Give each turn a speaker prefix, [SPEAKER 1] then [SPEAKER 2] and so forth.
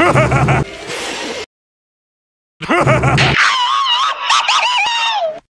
[SPEAKER 1] Ha ha ha!